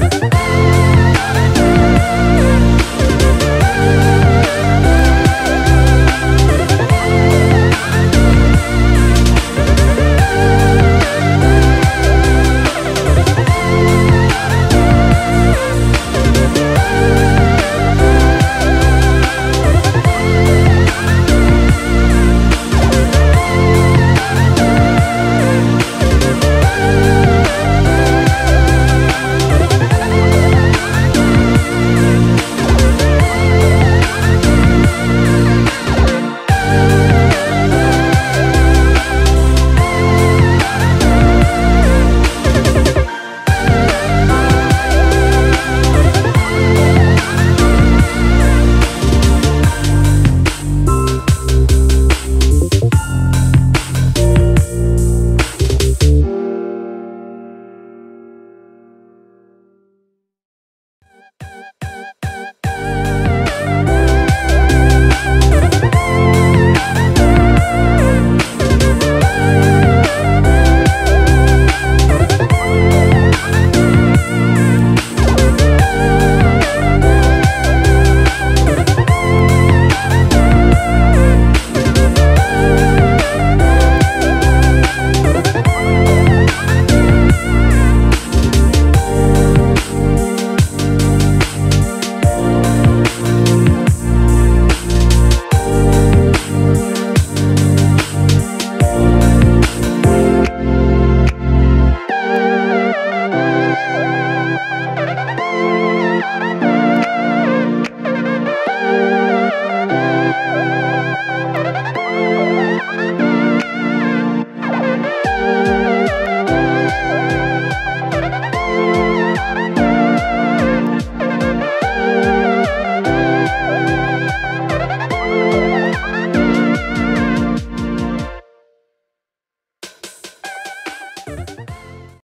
Oh, oh, oh, oh, oh,